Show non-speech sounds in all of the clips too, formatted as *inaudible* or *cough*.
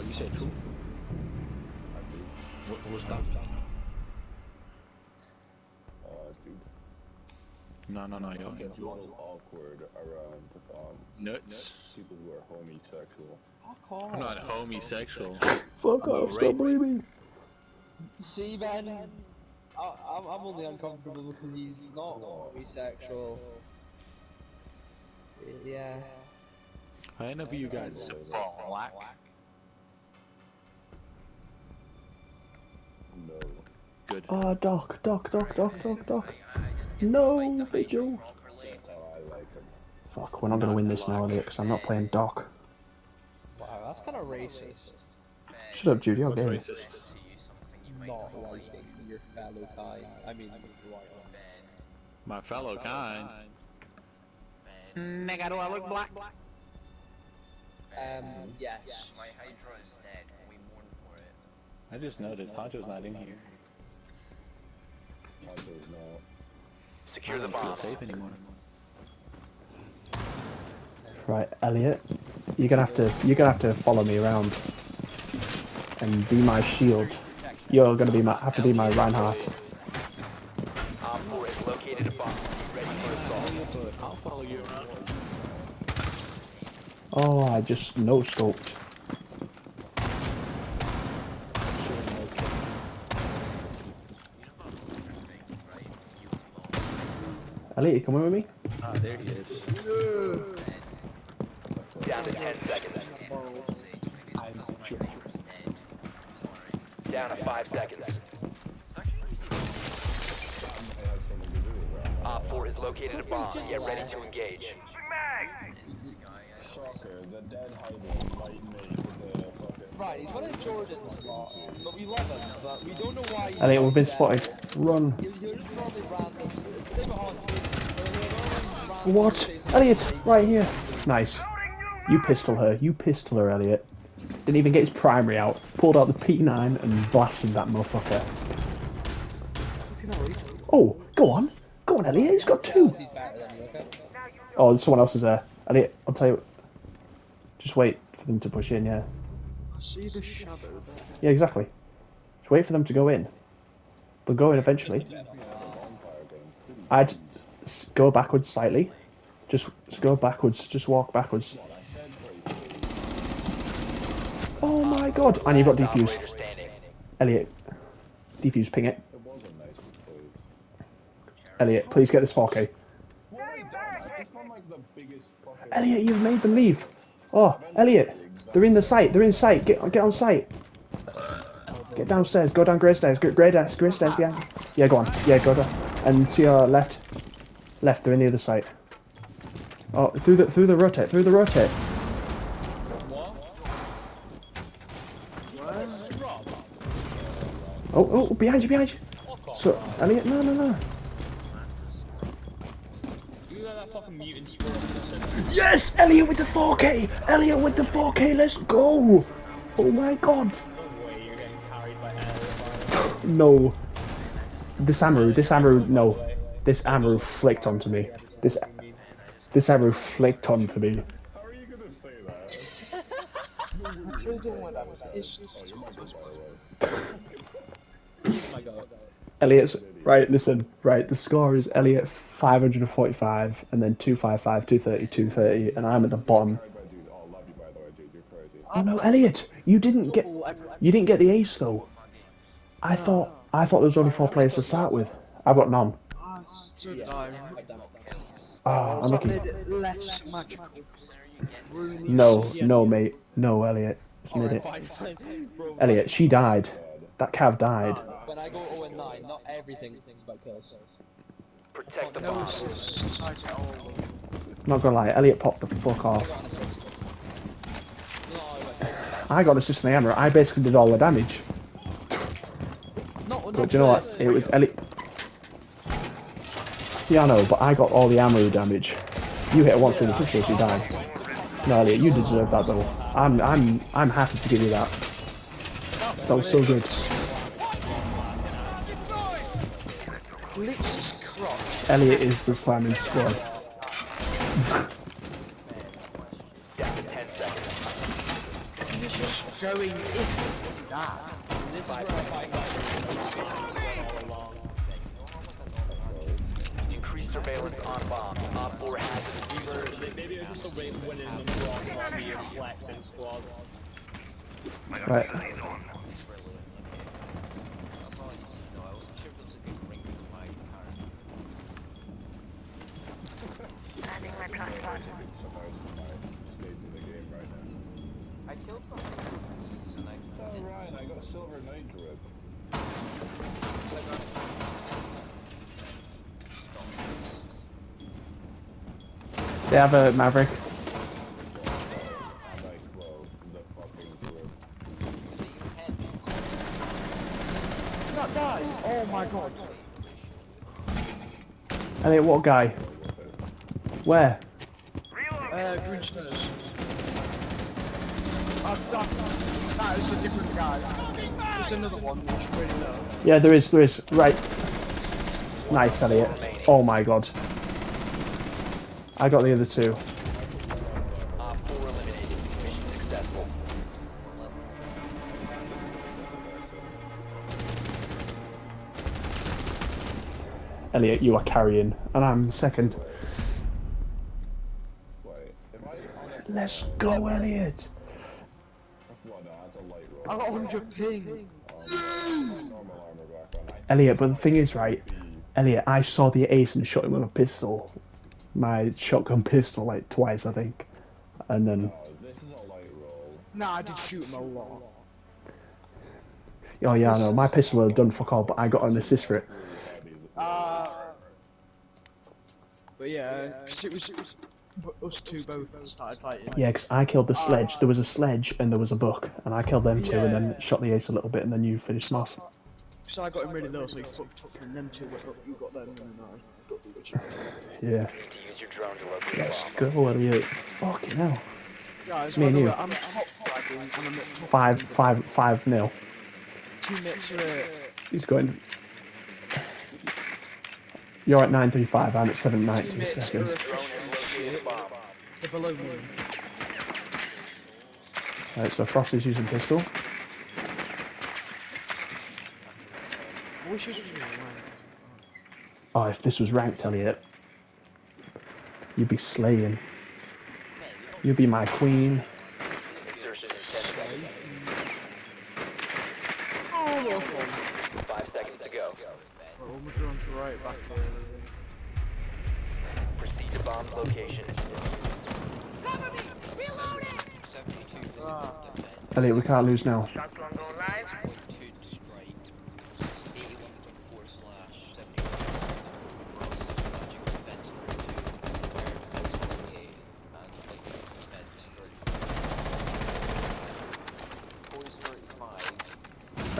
Oh, you said truth? What, what was that? Uh, dude, No, no, no, yo. it's a little awkward around um, Nuts. people who are homosexual. Fuck off. I'm not homosexual. Fuck I'm a off, stop rape- blaming. See, Ben, I, I'm, I'm only uncomfortable because he's not homosexual. Yeah. I know you guys black. Good. Ah, Doc, Doc, Doc, Doc, Doc, Doc. No, Vigil. That's how I like him. Fuck, we're not gonna win this now, Elliott, because I'm not playing Doc. Wow, that's kind of racist. Shut up, Judy, I'll What's get you. racist? Not liking your fellow kind. I mean. My fellow kind. Nigga, do I look black? Um, yes. My Hydra is dead. We mourn for it. I just noticed Honcho's not in here. I do not. Secure I the don't feel bomb. safe anymore. Right, Elliott, you're gonna have to you're gonna have to follow me around and be my shield. You're gonna be my have to be my Reinhardt. Op 4 has located a bomb. Ready for assault. I'll follow you around. Oh, I just no scoped. Elliott, you coming with me? Ah, there he is. Down to 10 seconds. Down to 5 seconds. Op 4 has located a bomb. Get ready to engage. Shocker, the dead hiding right the fucking. Right, he's one of Jordan's lot, but we love him, but we don't know why he Elliott, we've been joins them. spotted. Run. You're you're just probably random. It's Save a Hunt. What? Elliott, right here. Nice. You pistol her. You pistol her, Elliott. Didn't even get his primary out. Pulled out the P9 and blasted that motherfucker. Oh, go on. Go on, Elliott. He's got two. Oh, someone else is there. Elliott, I'll tell you. Just wait for them to push in, yeah. Yeah, exactly. Just wait for them to go in. They'll go in eventually. I'd go backwards slightly. Just, just go backwards. Just walk backwards. Oh my god! And you've got defuse. Elliott, defuse, ping it. It was a nice place. Elliott, please get this 4K. What have I done? I just found like the biggest. Elliott, you've made them leave. Oh, Elliott, they're in the site. They're in sight. Get, get on site. Get downstairs. Go down grey stairs. Grey stairs. Grey stairs behind. Yeah, go on. Yeah, go down. And to your left. Left. They're in the other site. Oh, through the through the rotate. Through the rotate. Oh, oh, behind you, behind you. So, Elliott, no, no, no. Center. Yes, Elliott with the 4K. Elliott with the 4K. Let's go. Oh my god. No. *laughs* No. This Amaru, this Amaru, no. This Amaru flicked onto me. This this Amaru flicked onto me. *laughs* How are you gonna say that? Elliott's right. Listen, right. The score is Elliott 545, and then 255, 230, 230, and I'm at the bottom. Oh no, Elliott, you didn't get you didn't get the ace though. I thought I thought there was only four players to start with. I've got none. So did I. Ah, I'm lucky. less magical. No, no, mate, no, Elliott. It's mid it. Fine, fine. Bro, Elliott, she died. That cav died. when I go 0 and 9, not everything is about kills. Protect the bomb. Not gonna lie, Elliott popped the fuck off. Got an assist. No, like, I got assist in the hammer. I basically did all the damage. not, not But do you know what? It was Elliott. Know, but I got all the ammo damage. You hit her once with the pistol, she died. No, Elliott, you deserve that though. I'm, I'm, I'm happy to give you that. That was so good. Elliott is the slamming squad. Down to 10 seconds. is just going if that. This is where I surveillance on bombs. Op 4 has Either maybe it was just a way of winning them wrong on being flexing squad. Right. My tripod. I killed one. So nice. Oh Ryan, I got a silver nitro. They have a Maverick. I'm like, well, the fucking grip. So you had That guy! Oh my god. Elliott, what guy? Where? Uh, green stairs. Uh, that, that is a different guy. There's another one which you already know. Yeah, there is, there is. Right. Nice, Elliott. Oh my god. I got the other two. Op 4 eliminated. Mission successful. Elliott, you are carrying, and I'm second. Let's go, Elliott. I got 100 ping. Elliott, but the thing is, right? Elliott, I saw the ace and shot him with a pistol. My shotgun pistol, like twice, I think. And then, Oh, this is a light roll. Nah, I did shoot him a lot. oh yeah, I know, my pistol would have done fuck all, but I got an assist for it. Uh, but yeah, 'cause it was, it was us two both started fighting. Yeah, 'cause I killed the sledge. There was a sledge and there was a buck, and I killed them two, and then shot the ace a little bit, and then you finished him off. So I got him really low, so he fucked up, and them two went up, you got them, and then I got the other two. Yeah. You need to use your drone to locate a Let's go, Elliott. Fucking hell. Guys, Me and you. way, I'm top fragging, and I'm at top Five, five, five nil. Teammates are at He's going. You're at 935, I'm at 792 seconds. at Drone has located a shit. bomb. They're below me. Right, so Frost is using pistol. I wish it was me, man. Oh, if this was ranked, Elliott, you'd be slaying. You'd be my queen. Insertion in 10 seconds. Oh, what fun. 5 seconds to go. Oh, my drone's right back there. Proceed to bomb's location. Cover me! Reloading! 72 Ah. Elliott, we can't lose now.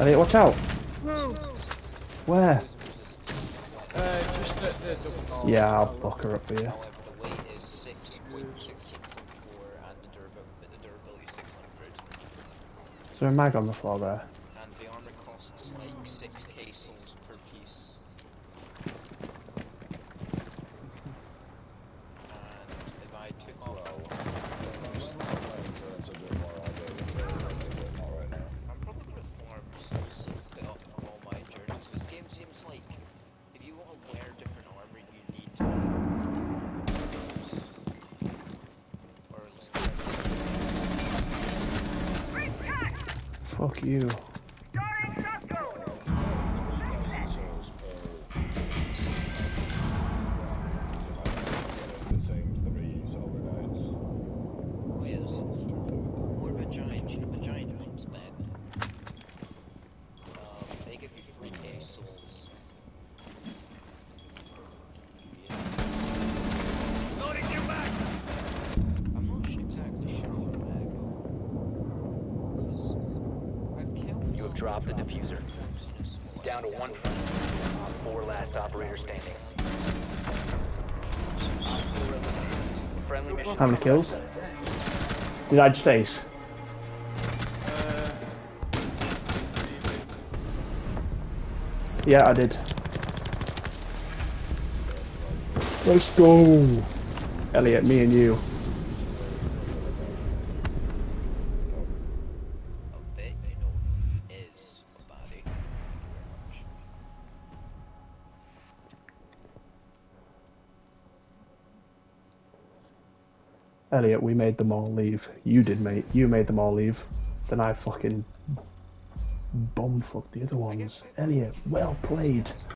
Elliott, watch out. Where? Uh, just the door. Yeah, I'll fuck her up for you. However, the weight is 6.16.4 and the, durab the durability is 600. Is there a mag on the floor there? And the armor costs like 6k souls per piece. And if I took off That's a bit more outdated than not right now. I'm probably gonna farm souls to put up on all my journeys. This game seems like if you want to wear different armor, you need to. Or at least. Fuck you. The same three silver knights. Oh yes. What about giant? You know the giant pumps back. Um, they give you 3k souls. I'm not su- exactly sure what bag. Because I've killed. You have dropped the defuser. Down to one. Op 4 last operator standing. Friendly mission. How many kills? Did I just ace? Yeah, I did. Let's go! Elliott, me and you. Elliott, we made them all leave. You did, mate. You made them all leave. Then I fucking bum fucked the other ones. Elliott, well played.